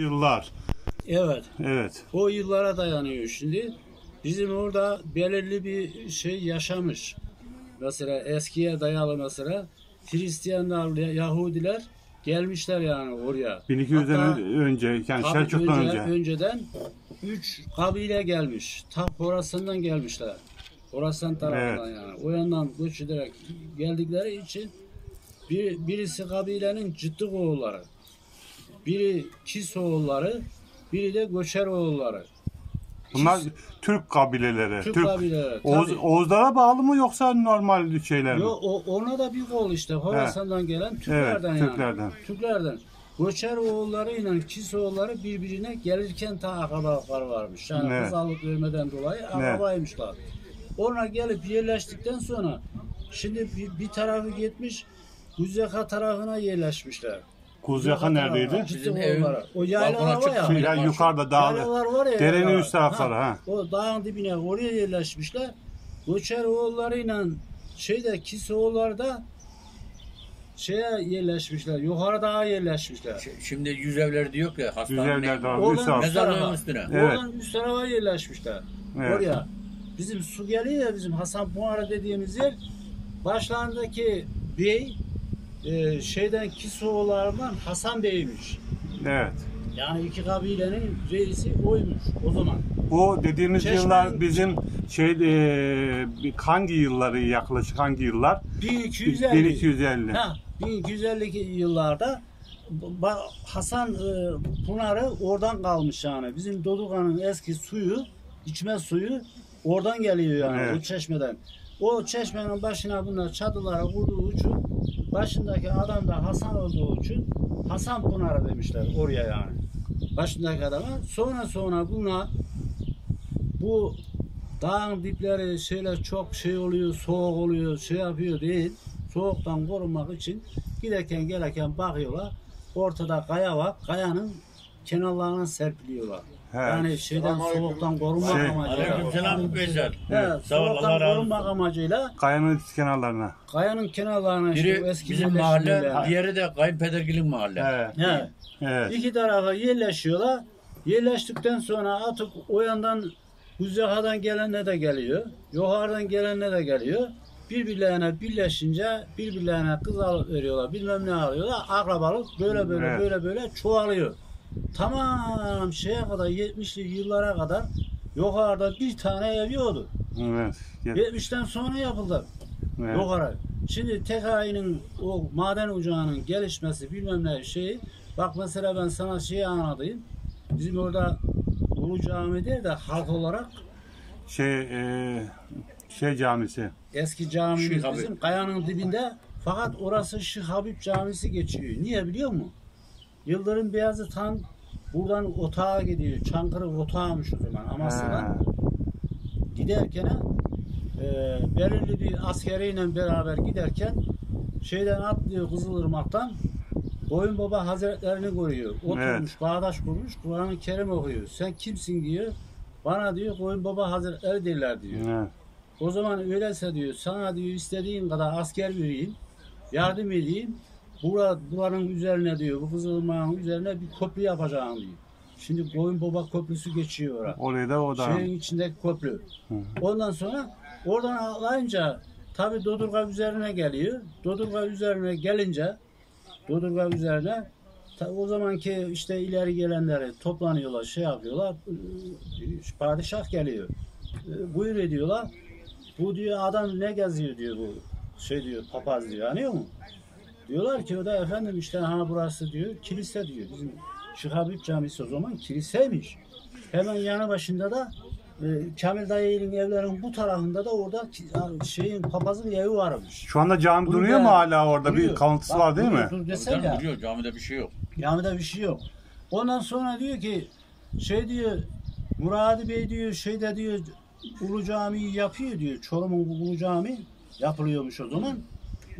Yıllar. Evet. Evet. O yıllara dayanıyor şimdi. Bizim orada belirli bir şey yaşamış. Mesela eskiye dayalı mesela Hristiyanlar, Yahudiler gelmişler yani oraya. 1200'den Hatta- önce yani Selçuk'tan önce. Önceden üç kabile gelmiş. Ta Horasan'dan gelmişler. Horasan tarafından yani. O yandan göç ederek geldikleri için bir, birisi kabilenin Cıttık oğulları. Biri Kis oğulları, biri de Göçer oğulları. Bunlar Türk kabileleri. Türk Türk, kabileleri, Oğuz, tabii. Oğuzlara bağlı mı yoksa normal şeyler mi? Yo, o, ona da bir kol işte. Horasan'dan gelen Türklerden yani. Türklerden. Türklerden. Göçer oğullarıyla Kis oğulları birbirine gelirken ta akrabalıkları varmış. Yani Ne? kız alıp vermeden dolayı akrabaymışlar. Ona gelip yerleştikten sonra şimdi bir, bir tarafı gitmiş Kuzyaka tarafına yerleşmişler. Kuzyaka neredeydi? Bizim oğulları. O yaylalar var ya. çıktı. Şey, ya yukarıda dağ. Yaylalar var ya. Derenin yaylalar. üst tarafları ha. O dağın dibine oraya yerleşmişler. Göçer oğullarıyla şeyde Kis oğulları da şeye yerleşmişler. Yukarı dağa yerleşmişler. Şimdi yüz evleri diyor ki hastane. Oradan üst tarafa, Mezarlığın üstüne. Evet. oradan üst tarafa yerleşmişler. Evet. Oraya. Bizim su geliyor ya bizim Hasan Puanı dediğimiz yer. Başlarındaki bey e, şeyden Kisoğullarından Hasan Bey'miş. Evet. Yani iki kabilenin reisi oymuş o zaman. Bu dediğimiz Çeşmenin- yıllar bizim şey e, hangi yılları yaklaşık hangi yıllar? 1250. 1250. Ha, 1250 yıllarda Hasan e, Pınarı oradan kalmış yani. Bizim Doduka'nın eski suyu, içme suyu oradan geliyor yani Evet. o çeşmeden. O çeşmenin başına bunlar çadılara vurduğu için başındaki adam da Hasan olduğu için Hasan Pınarı demişler oraya yani. Başındaki adama. Sonra sonra buna bu dağın dipleri şeyler çok şey oluyor, soğuk oluyor, şey yapıyor değil. Soğuktan korunmak için giderken gelirken bakıyorlar. Ortada kaya var. Kayanın kenarlarına serpiliyorlar. He. Yani şeyden soğuktan korunmak Şey- amacıyla. Aleykümselam Veysel. Evet, Sağ ol, Allah soğuktan razı korunmak olsun. amacıyla Kayanın kenarlarına. kayanın kenarlarına işte o Biri eski bizim mahalle, diğeri de kayınpedergilin mahalle. Evet. He. Evet. İki tarafa yerleşiyorlar. Yerleştikten sonra artık o yandan Kuzyaka'dan gelenler de geliyor. Yukarıdan gelenler de geliyor. Birbirlerine birleşince birbirlerine kız alıp veriyorlar. Bilmem ne alıyorlar. Akrabalık böyle böyle Evet. böyle böyle çoğalıyor. Tamam şeye kadar 70'li yıllara kadar yukarıda bir tane ev yoktu. Evet. Gel- 70'ten sonra yapıldı. Evet. Yukarı. Şimdi TKİ'nin o maden ocağının gelişmesi bilmem ne şeyi bak mesela ben sana şeyi anlatayım. Bizim orada Ulu Cami değil de halk olarak Şey e, şey camisi. eski camimiz Şık Habib. bizim kayanın dibinde fakat orası Şık Habib Camisi geçiyor. Niye biliyor musun? Yıldırım Beyazı tam buradan otağa gidiyor. Çankırı otağıymış o zaman Amasya'dan. Giderken e, belirli bir askeriyle beraber giderken şeyden atlıyor Kızılırmak'tan Boyun Baba Hazretlerini görüyor. Oturmuş, Evet. bağdaş kurmuş, Kur'an-ı Kerim okuyor. Sen kimsin diyor. Bana diyor Boyun Baba Hazretleri derler diyor. Evet. O zaman öyleyse diyor sana diyor istediğin kadar asker vereyim, yardım edeyim. Bura, buranın üzerine diyor, bu Kızılırmak'ın üzerine bir köprü yapacağım diyor. Şimdi Boyun Baba Köprüsü geçiyor oraya Orayı da o da. şeyin içindeki köprü. Hı. Ondan sonra oradan atlayınca tabi Dodurga üzerine geliyor. Dodurga üzerine gelince Dodurga üzerine o zamanki işte ileri gelenleri toplanıyorlar, şey yapıyorlar. ıı, Padişah geliyor. Iı, Buyur ediyorlar. Bu diyor adam ne geziyor diyor bu şey diyor papaz diyor anlıyor mu? Diyorlar ki o da efendim işte ha burası diyor kilise diyor. Bizim Şıhabip Camisi o zaman kiliseymiş. Hemen yanı başında da e, Kamil Dayı'nın evlerinin bu tarafında da orada ki- a, şeyin papazın evi varmış. Şu anda cami Bunu duruyor mu hala orada? Duruyor. Bir kalıntısı Bak, var değil duruyor, mi? Dur desene Canım duruyor camide bir şey yok. Camide bir şey yok. Ondan sonra diyor ki şey diyor Muradi Bey diyor şeyde diyor Ulu Cami'yi yapıyor diyor. Çorum'un Ulu Cami yapılıyormuş o zaman.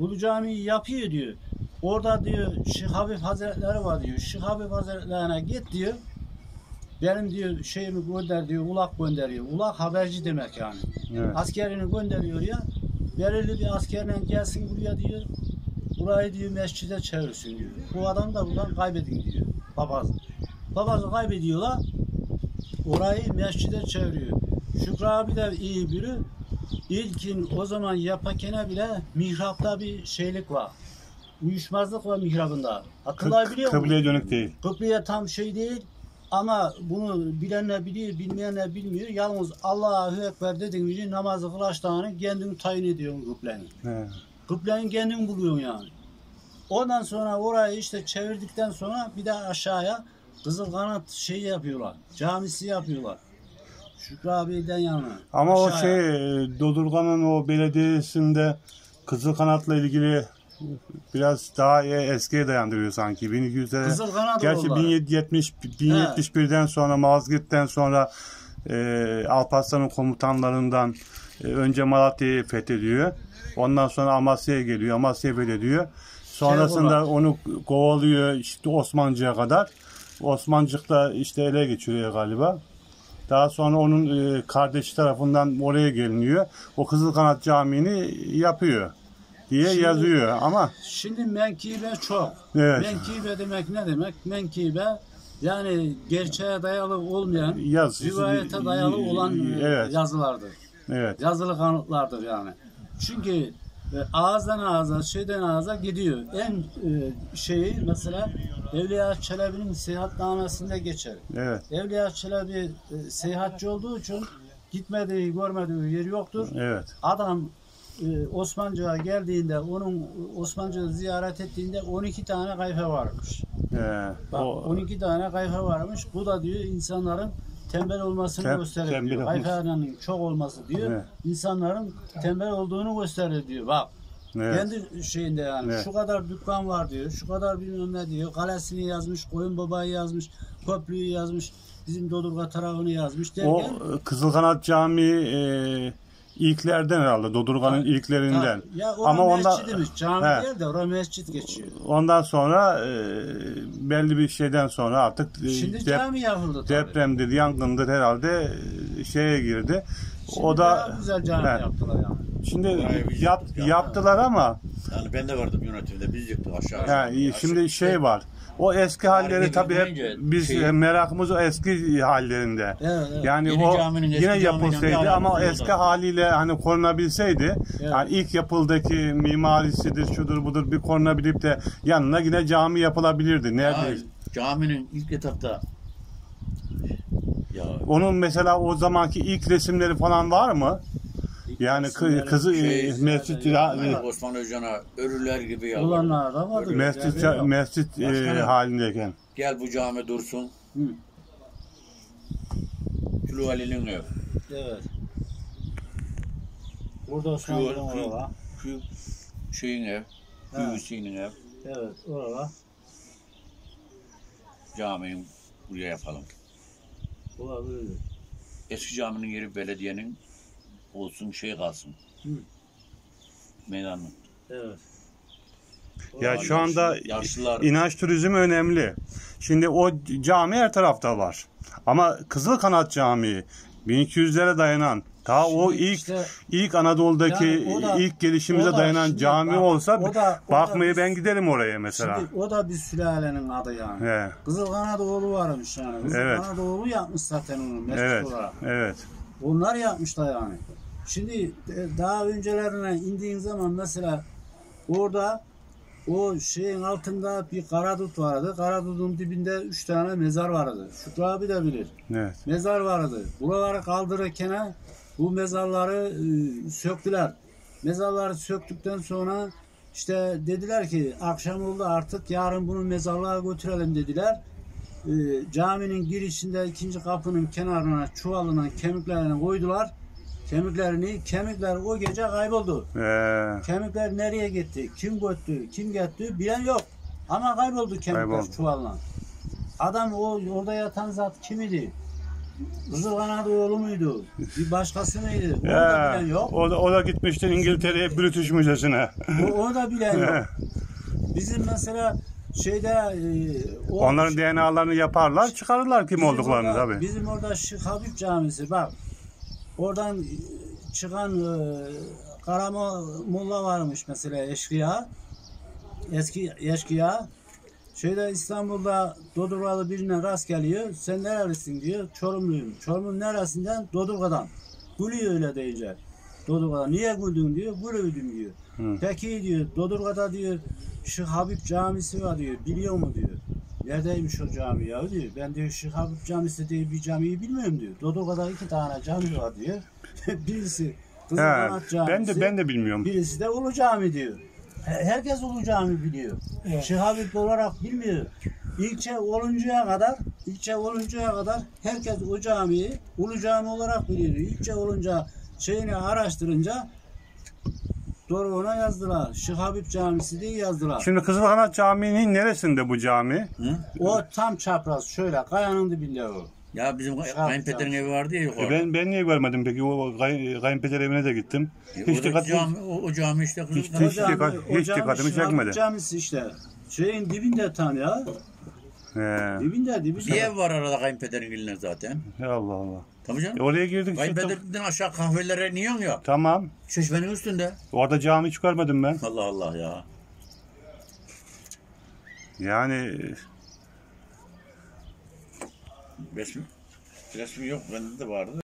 Ulu Cami'yi yapıyor diyor. Orada diyor Şeyh Habib Hazretleri var diyor. Şeyh Habib Hazretlerine git diyor. Benim diyor şeyimi gönder diyor. Ulak gönderiyor. Ulak haberci demek yani. Evet. Askerini gönderiyor ya. Belirli bir askerle gelsin buraya diyor. Burayı diyor mescide çevirsin diyor. Bu adam da buradan kaybedin diyor. Papaz. Papazı kaybediyorlar. Orayı mescide çeviriyor. Şükrü abi de iyi biri. İlkin o zaman yapakene bile mihrapta bir şeylik var. Uyuşmazlık var mihrabında. Hatırlayabiliyor biliyor musun? Kıbleye dönük değil. Kıbleye tam şey değil ama bunu bilenler biliyor, bilmeyenler bilmiyor. Yalnız Allahu Ekber dediğin gibi namazı kılaştığını kendin tayin ediyorsun kıbleni. He. Kıbleni kendin buluyorsun yani. Ondan sonra orayı işte çevirdikten sonra bir de aşağıya Kızıl Kanat şey yapıyorlar. Camisi yapıyorlar. Şükrü abiden yana. Ama o Aşağıya. şey Dodurgan'ın o belediyesinde Kızıl Kanat'la ilgili biraz daha eskiye dayandırıyor sanki. 1200'lere Kızıl Kanat Gerçi yolları. 1770 1071'den sonra Malazgirt'ten sonra e, Alparslan'ın komutanlarından e, önce Malatya'yı fethediyor. Ondan sonra Amasya'ya geliyor. Amasya'yı fethediyor. Sonrasında Şeyhullah. onu kovalıyor işte Osmancık'a kadar. Osmancık da işte ele geçiriyor galiba. Daha sonra onun e, kardeşi tarafından oraya geliniyor. O Kızılkanat Camii'ni yapıyor diye Şimdi- yazıyor ama Şimdi menkibe çok. Evet. Menkibe demek ne demek? Menkibe yani gerçeğe dayalı olmayan, Yaz- rivayete dayalı olan e, Evet. yazılardır. evet Yazılı kanıtlardır yani. Çünkü e, ağızdan ağza, şeyden ağza gidiyor. En e, şeyi mesela Evliya Çelebi'nin seyahatnamesinde geçer. evet Evliya Çelebi e, seyahatçi olduğu için gitmediği, görmediği yer yoktur. evet Adam e, Osmancık'a geldiğinde onun Osmancık'ı ziyaret ettiğinde 12 tane kayfe varmış. Ee, Bak o, 12 tane kayfe varmış. Bu da diyor insanların tembel olmasını Tem- gösterir tembel diyor. çok olması diyor. Evet. insanların tembel olduğunu gösterir diyor. Bak evet. kendi şeyinde yani Evet. şu kadar dükkan var diyor. Şu kadar bilmem ne diyor. Kalesini yazmış, koyun babayı yazmış, köprüyü yazmış, bizim Dodurga tarafını yazmış O derken e, Kızılkanat Camii e, ilklerden herhalde. Dodurgan'ın ilklerinden. Ya o Ama onda mescidimiz. Cami He. değil de orada mescit geçiyor. ondan sonra e, belli bir şeyden sonra artık e, Şimdi dep- cami yapıldı tabii. depremdir, yangındır herhalde e, şeye girdi. Şimdi o da güzel cami He. yaptılar yani. Şimdi biz yap, yaptık ya. yaptılar ama Yani ben de vardım yönetimde. Biz yıktık aşağı. yani Aşağı- şimdi şey var. O eski halleri tabii hep biz şey- merakımız o eski hallerinde. Evet, evet. Yani Yeni o caminin eski yine bir yapılsaydı ama alakası eski haliyle hani korunabilseydi yani ilk yapıldaki mimarisidir şudur budur bir korunabilip de yanına yine cami yapılabilirdi. Ya, Nerede? caminin ilk etapta ya Onun mesela o zamanki ilk resimleri falan var mı? Yani kı- kızı Şey, e, mescit yani Osman Özcan'a ölüler gibi ya. Olanlar da vardı. mescit Yani mescit e, Başkanım. halindeyken. Gel bu cami dursun. Hı. Kulu Ali'nin ev. Evet. Burada Şu, Osmanlı'dan şu, orada. şu şeyin ev. Ha. Hüseyin'in ev. Evet orada. Caminin buraya yapalım. Olabilir. Eski caminin yeri belediyenin olsun şey kalsın. Hı. Meydanlık. Evet. Ya şu anda yaşlılar inanç turizmi önemli. Şimdi o cami her tarafta var. Ama Kızıl Kanat Camii 1200'lere dayanan ta o Şimdi ilk işte- ilk Anadolu'daki Yani o da- ilk gelişimize o da dayanan cami bak, olsa o da- o da bakmaya biz- ben giderim oraya mesela. Şimdi o da bir sülalenin adı yani. He. Kızıl Kanadoğlu varmış yani. Kızıl Evet. Kanadoğlu yapmış zaten onu mescit Evet. olarak. Evet. Onlar yapmışlar yani. Şimdi e, daha öncelerine indiğin zaman mesela orada o şeyin altında bir karadut vardı. Karadutun dibinde üç tane mezar vardı. Şükrü abi de bilir. Evet. Mezar vardı. Buraları kaldırırken bu mezarları e, söktüler. Mezarları söktükten sonra işte dediler ki akşam oldu artık yarın bunu mezarlığa götürelim dediler. E, caminin girişinde ikinci kapının kenarına çuvalına kemiklerini koydular. Kemiklerini, kemikler o gece kayboldu. Ee, Kemikler nereye gitti? Kim götürdü? Kim getti? Bilen yok. Ama kayboldu kemikler Kayboldu. çuvalla. Adam o orada yatan zat kim idi? Kızıl Kanadoğlu muydu? Bir başkası mıydı? Onu da bilen yok. o, da, o da gitmiştir İngiltere'ye British Müzesi'ne. O, onu da bilen yok. Bizim mesela şeyde e, o Onların DNA'larını yaparlar, çıkarırlar kim Bizim olduklarını orada- tabii. Bizim orada Şık Habib Camisi bak. Oradan e, çıkan e, Karamo Molla varmış mesela eşkıya. Eski eşkıya. Şeyde İstanbul'da Dodurgalı birine rast geliyor. Sen nerelisin diyor. Çorumluyum. Çorum'un neresinden? Dodurga'dan. Gülüyor öyle deyince. Dodurga'dan. Niye güldün diyor. Gülüydüm diyor. Hı. Peki diyor. Dodurga'da diyor şu Habib camisi var diyor. Biliyor mu diyor. Neredeymiş o cami ya diyor. Ben diyor şu Habib camisi diye bir camiyi bilmiyorum diyor. Dodurga'da iki tane cami var diyor. Birisi Kızılkanat Camisi. ben de ben de bilmiyorum. Birisi de Ulu Cami diyor. He- Herkes Ulu Cami biliyor. Şihabip olarak bilmiyor. İlçe oluncaya kadar, ilçe oluncaya kadar herkes o camiyi Ulu Cami olarak biliyor. İlçe olunca şeyini araştırınca doğru ona yazdılar. Şihabip Camisi diye yazdılar. Şimdi Kızılkanat Camii'nin neresinde bu cami? Hı? O tam çapraz şöyle kayanın dibinde o. Ya bizim Şahap kayınpederin evi vardı ya E yukarıda. ben ben niye görmedim peki? O kay, kayınpeder evine de gittim. E, Hiç oradaki dikkat cami, o, o cami işte Hiç- Kızılkanat. hiç dikkat- o hiç cami dikkatimi çekmedi. Camisi işte. Şeyin dibinde tam ya. He. Dibinde dibinde. Bir ev var arada kayınpederin eline zaten. Allah Allah. Tabii canım. E oraya girdik. Kayınpederden aşağı kahvelere iniyorsun ya. Tamam. Çeşmenin üstünde. Orada cami hiç görmedim ben. Allah Allah ya. Yani Resmi, resmi yok bende de vardı.